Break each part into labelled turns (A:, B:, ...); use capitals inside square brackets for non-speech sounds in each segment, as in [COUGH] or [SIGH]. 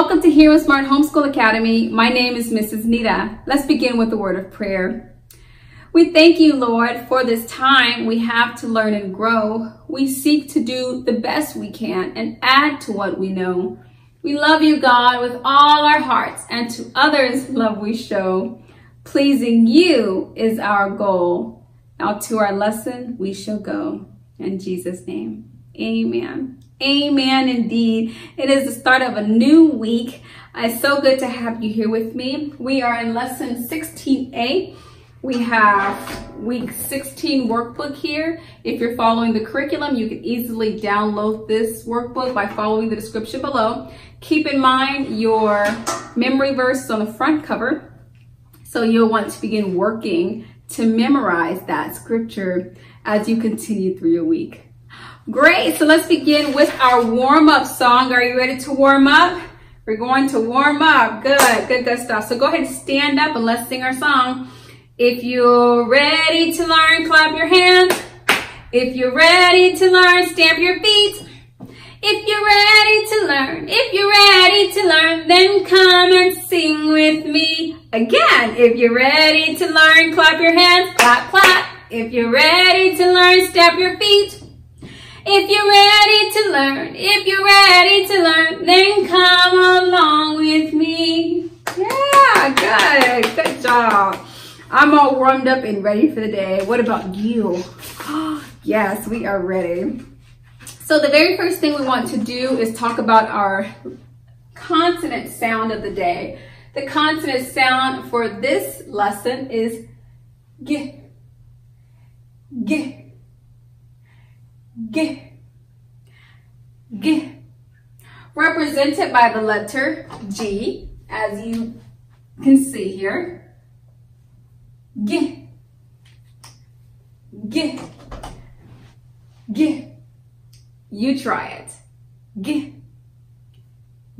A: Welcome to HeroesMart Homeschool Academy. My name is Mrs. Nita. Let's begin with a word of prayer. We thank you, Lord, for this time we have to learn and grow. We seek to do the best we can and add to what we know. We love you, God, with all our hearts, and to others [LAUGHS] love we show. Pleasing you is our goal. Now to our lesson we shall go. In Jesus' name, amen. Amen indeed. It is the start of a new week. Uh, it's so good to have you here with me. We are in lesson 16A. We have week 16 workbook here. If you're following the curriculum, you can easily download this workbook by following the description below. Keep in mind your memory verse on the front cover. So you'll want to begin working to memorize that scripture as you continue through your week. Great, so let's begin with our warm-up song. Are you ready to warm up? We're going to warm up. Good, good, good stuff. So go ahead and stand up and let's sing our song. If you're ready to learn, clap your hands. If you're ready to learn, stamp your feet. If you're ready to learn, if you're ready to learn, then come and sing with me. Again, if you're ready to learn, clap your hands, clap, clap. If you're ready to learn, stamp your feet. If you're ready to learn, if you're ready to learn, then come along with me. Yeah, good, good job. I'm all warmed up and ready for the day. What about you? [GASPS] yes, we are ready. So the very first thing we want to do is talk about our consonant sound of the day. The consonant sound for this lesson is G, G, G, G, represented by the letter G, as you can see here. G, G, G. You try it. G,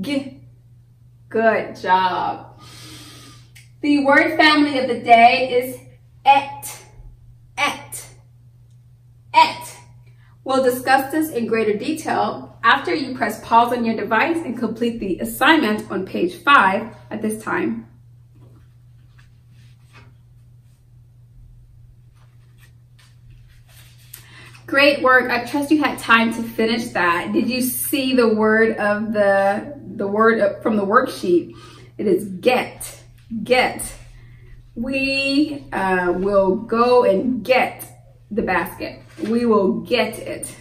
A: G. Good job. The word family of the day is et, et. We'll discuss this in greater detail after you press pause on your device and complete the assignment on page 5 at this time. Great work. I trust you had time to finish that. Did you see the word of the, the word from the worksheet? It is get, get. We uh, will go and get the basket. We will get it.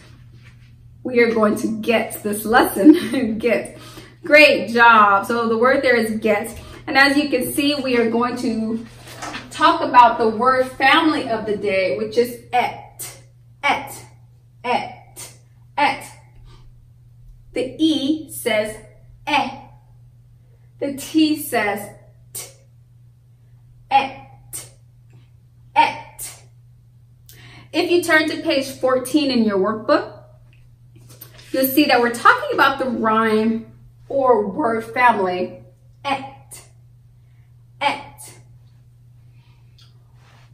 A: We are going to get this lesson. [LAUGHS] get. Great job. So the word there is get. And as you can see, we are going to talk about the word family of the day, which is et, et, et, et. The E says eh. The T says t, et. If you turn to page 14 in your workbook, you'll see that we're talking about the rhyme or word family, et, et.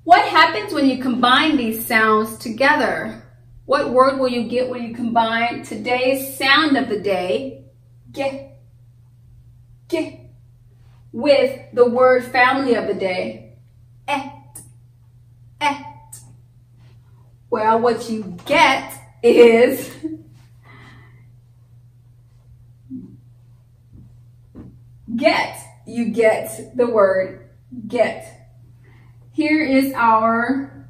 A: What happens when you combine these sounds together? What word will you get when you combine today's sound of the day, ge, ge, with the word family of the day, et, et. Well, what you get is get. You get the word get. Here is our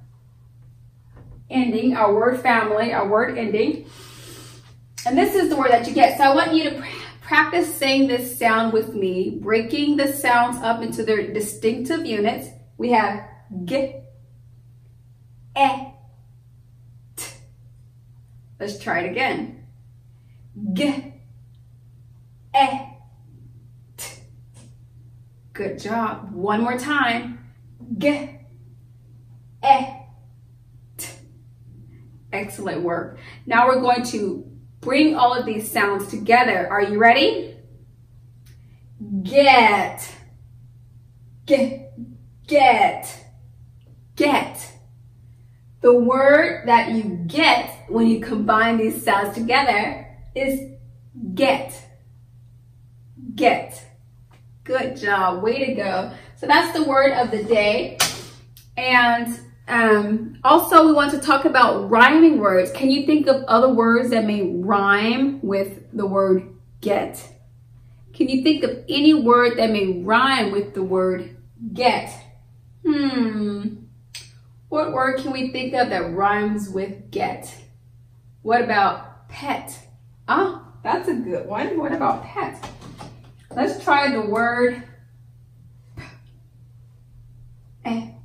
A: ending, our word family, our word ending. And this is the word that you get. So I want you to practice saying this sound with me, breaking the sounds up into their distinctive units. We have g, e, Let's try it again. G, e, t. Good job. One more time. G, e, t. Excellent work. Now we're going to bring all of these sounds together. Are you ready? Get, get, get, get. The word that you get when you combine these sounds together is get. get. Good job. Way to go. So that's the word of the day. And um, also we want to talk about rhyming words. Can you think of other words that may rhyme with the word get? Can you think of any word that may rhyme with the word get? Hmm. What word can we think of that rhymes with get? What about pet? Ah, that's a good one. What about pet? Let's try the word pet.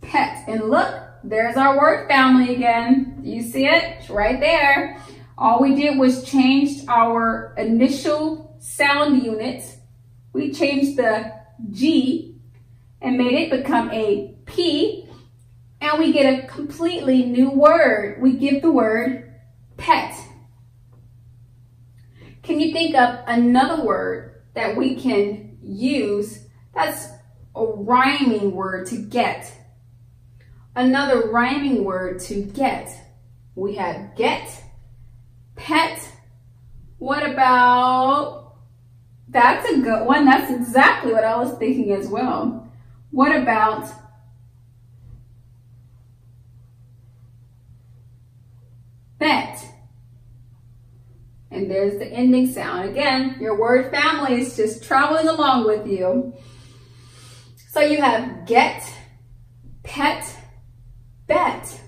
A: Pet. And look, there's our word family again. You see it? It's right there. All we did was change our initial sound unit. We changed the G and made it become a P and we get a completely new word. We give the word pet. Can you think of another word that we can use that's a rhyming word to get? Another rhyming word to get. We have get, pet. What about, that's a good one. That's exactly what I was thinking as well. What about bet? And there's the ending sound. Again, your word family is just traveling along with you. So you have get, pet, bet.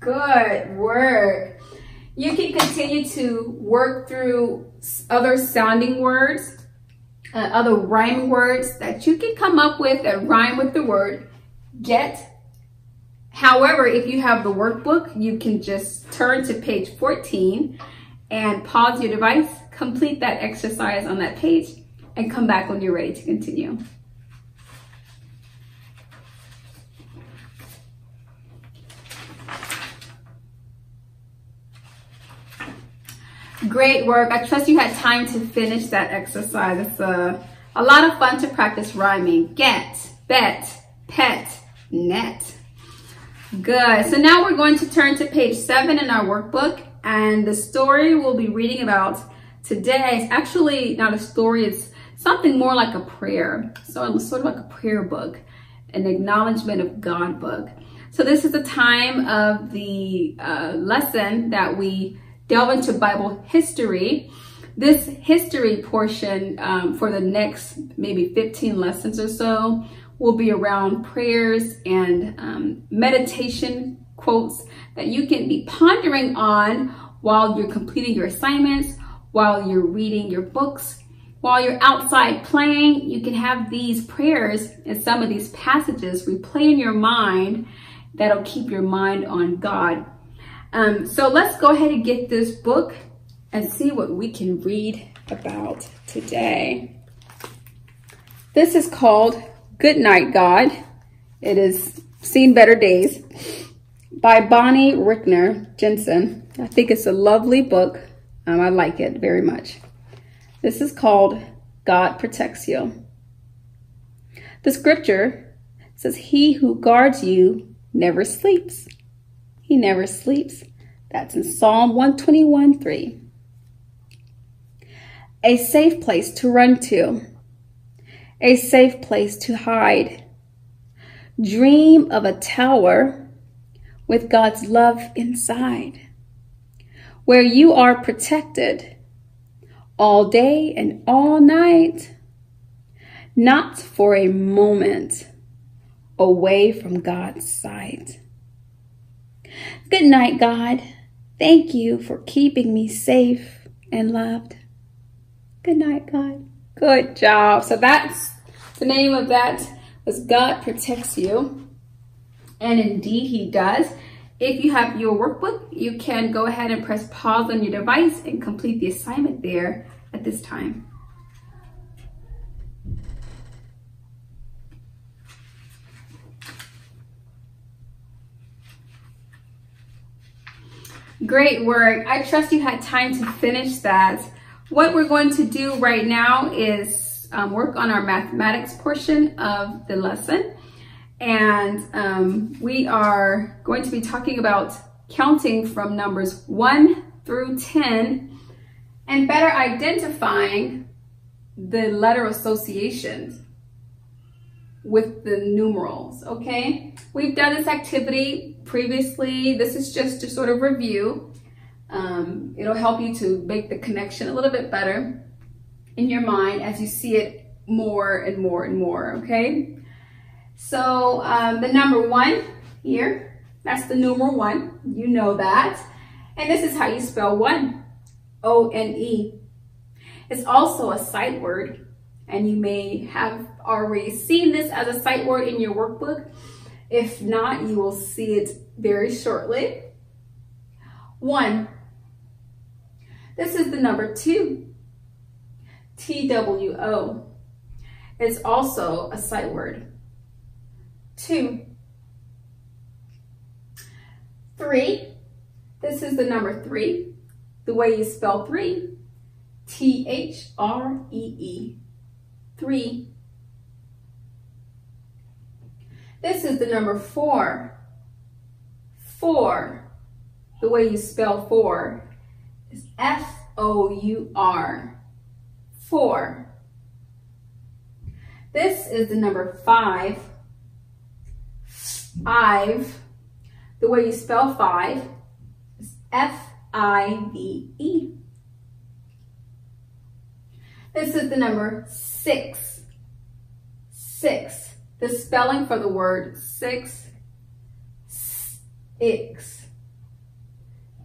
A: Good work. You can continue to work through other sounding words, uh, other rhyming words that you can come up with that rhyme with the word get. However, if you have the workbook, you can just turn to page 14 and pause your device, complete that exercise on that page, and come back when you're ready to continue. Great work. I trust you had time to finish that exercise. It's a, a lot of fun to practice rhyming. Get, bet, pet, net. Good. So now we're going to turn to page seven in our workbook and the story we'll be reading about today is actually not a story. It's something more like a prayer. So it's sort of like a prayer book, an acknowledgement of God book. So this is the time of the uh, lesson that we delve into Bible history. This history portion um, for the next maybe 15 lessons or so will be around prayers and um, meditation quotes that you can be pondering on while you're completing your assignments, while you're reading your books, while you're outside playing. You can have these prayers and some of these passages replay in your mind that'll keep your mind on God um, so let's go ahead and get this book and see what we can read about today. This is called Good Night God. It is Seen Better Days by Bonnie Rickner Jensen. I think it's a lovely book. Um, I like it very much. This is called God Protects You. The scripture says, He who guards you never sleeps. He never sleeps. That's in Psalm 121 3. A safe place to run to, a safe place to hide. Dream of a tower with God's love inside, where you are protected all day and all night, not for a moment away from God's sight. Good night, God. Thank you for keeping me safe and loved. Good night, God. Good job. So that's the name of that was God protects you. And indeed he does. If you have your workbook, you can go ahead and press pause on your device and complete the assignment there at this time. Great work. I trust you had time to finish that. What we're going to do right now is um, work on our mathematics portion of the lesson. And um, we are going to be talking about counting from numbers 1 through 10 and better identifying the letter associations with the numerals, okay? We've done this activity previously. This is just to sort of review. Um, it'll help you to make the connection a little bit better in your mind as you see it more and more and more, okay? So um, the number one here, that's the numeral one. You know that. And this is how you spell one, O-N-E. It's also a sight word, and you may have already seen this as a sight word in your workbook. If not, you will see it very shortly. One. This is the number two. T-W-O. It's also a sight word. Two. Three. This is the number three. The way you spell three. T-H-R-E-E. -E. Three. This is the number four. Four. The way you spell four is F-O-U-R. Four. This is the number five. Five. The way you spell five is F-I-V-E. This is the number six. Six. The spelling for the word six, six.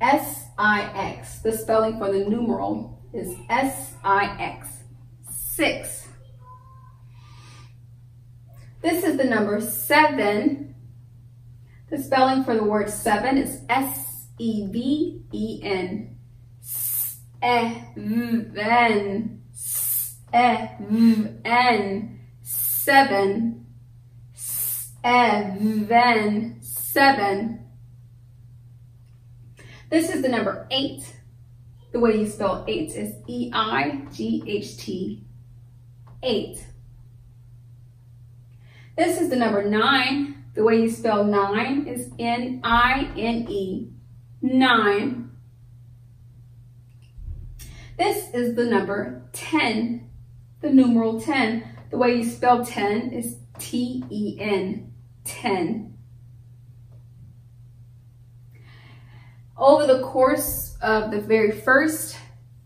A: S-I-X. The spelling for the numeral is S-I-X. Six. This is the number seven. The spelling for the word seven is S-E-V-E-N. Seven. Seven. Seven seven, seven. This is the number eight. The way you spell eight is E-I-G-H-T, eight. This is the number nine. The way you spell nine is N-I-N-E, nine. This is the number 10, the numeral 10. The way you spell 10 is T-E-N, 10. Over the course of the very first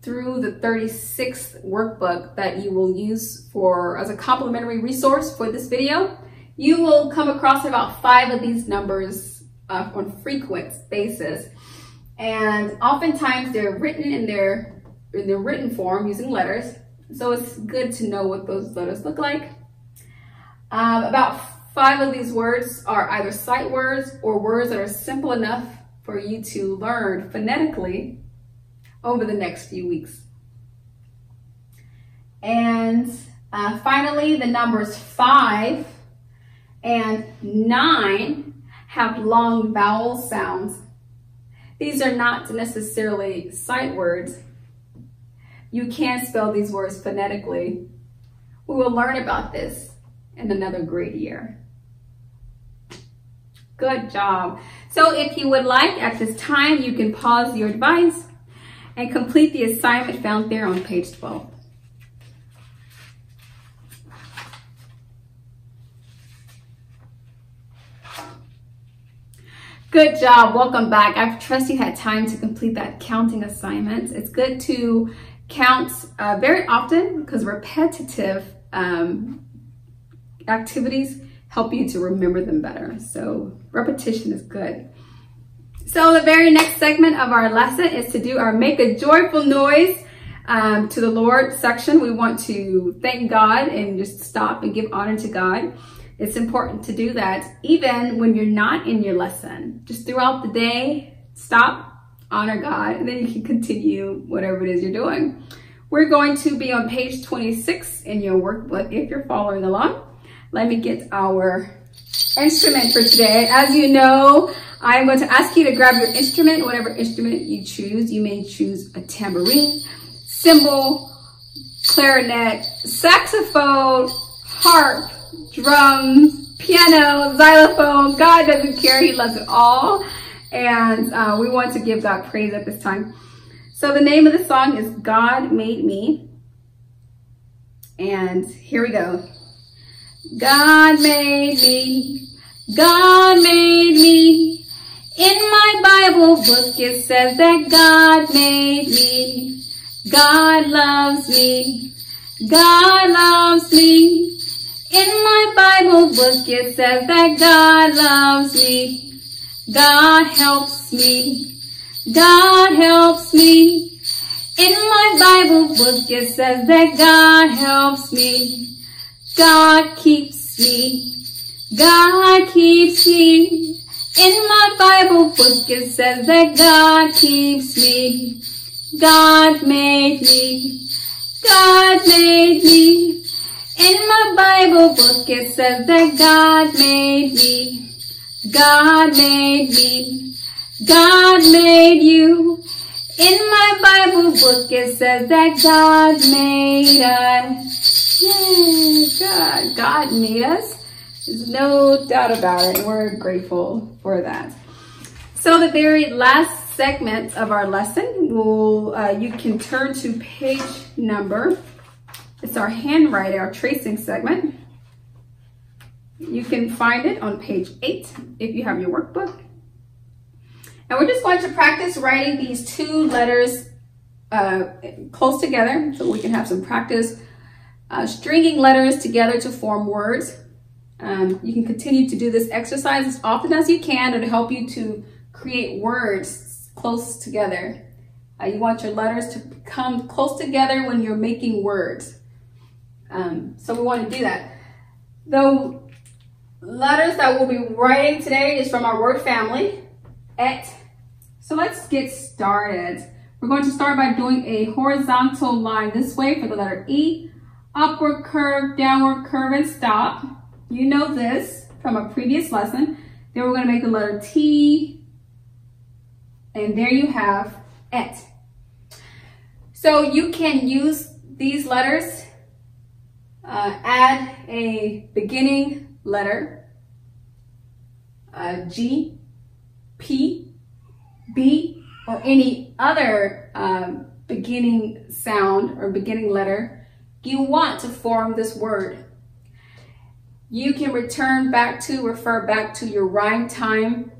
A: through the 36th workbook that you will use for as a complimentary resource for this video, you will come across about five of these numbers uh, on frequent basis. And oftentimes they're written in their, in their written form using letters. So it's good to know what those letters look like. Um, about Five of these words are either sight words or words that are simple enough for you to learn phonetically over the next few weeks. And uh, finally, the numbers five and nine have long vowel sounds. These are not necessarily sight words. You can spell these words phonetically. We will learn about this in another grade year. Good job. So if you would like, at this time, you can pause your device and complete the assignment found there on page 12. Good job. Welcome back. I trust you had time to complete that counting assignment. It's good to count uh, very often because repetitive um, activities help you to remember them better. So repetition is good. So the very next segment of our lesson is to do our make a joyful noise um, to the Lord section. We want to thank God and just stop and give honor to God. It's important to do that even when you're not in your lesson. Just throughout the day, stop, honor God, and then you can continue whatever it is you're doing. We're going to be on page 26 in your workbook if you're following along let me get our instrument for today. As you know, I'm going to ask you to grab your instrument, whatever instrument you choose. You may choose a tambourine, cymbal, clarinet, saxophone, harp, drums, piano, xylophone. God doesn't care. He loves it all. and uh, we want to give God praise at this time. So the name of the song is God Made Me. And here we go. God made me, God made me. In my Bible book it says that God made me. God loves me, God loves me. In my Bible book it says that God loves me. God helps me, God helps me. In my Bible book it says that God helps me. God keeps me. God keeps me. In my Bible book it says that God keeps me. God made me. God made me. In my Bible book it says that God made me. God made me. God made you. In my Bible book it says that God made us. Yay, God. God made us. There's no doubt about it. We're grateful for that. So the very last segment of our lesson, will uh, you can turn to page number. It's our handwriting, our tracing segment. You can find it on page eight if you have your workbook. And we're just going to practice writing these two letters uh, close together so we can have some practice uh, stringing letters together to form words. Um, you can continue to do this exercise as often as you can. It'll help you to create words close together. Uh, you want your letters to come close together when you're making words. Um, so we want to do that. The letters that we'll be writing today is from our word family, et. So let's get started. We're going to start by doing a horizontal line this way for the letter E upward curve, downward curve, and stop. You know this from a previous lesson. Then we're going to make the letter T, and there you have et. So you can use these letters, uh, add a beginning letter, uh, G, P, B, or any other um, beginning sound or beginning letter you want to form this word. You can return back to, refer back to your rhyme time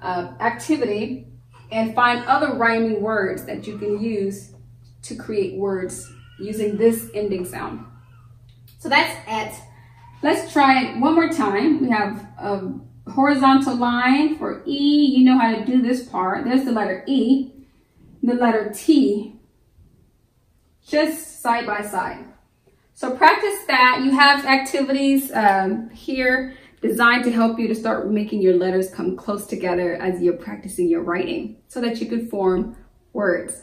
A: uh, activity and find other rhyming words that you can use to create words using this ending sound. So that's it. Let's try it one more time. We have a horizontal line for E. You know how to do this part. There's the letter E. The letter T just side by side. So practice that. You have activities um, here designed to help you to start making your letters come close together as you're practicing your writing so that you could form words.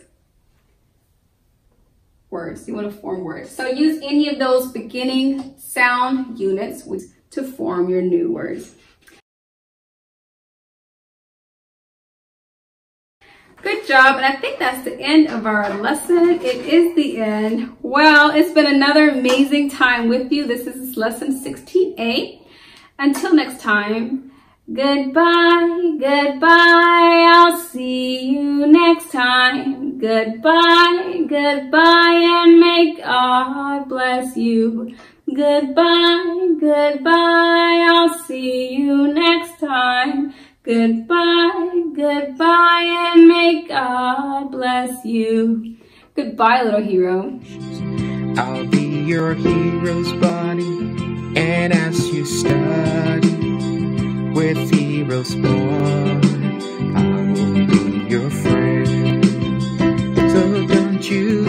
A: Words, you want to form words. So use any of those beginning sound units to form your new words. Job. And I think that's the end of our lesson. It is the end. Well, it's been another amazing time with you. This is lesson 16A. Until next time, goodbye, goodbye. I'll see you next time. Goodbye, goodbye, and may God bless you. Goodbye, goodbye. I'll see you next time. Goodbye, goodbye, and may God bless you. Goodbye, little hero.
B: I'll be your hero's body, and as you study with heroes born, I will be your friend. So don't you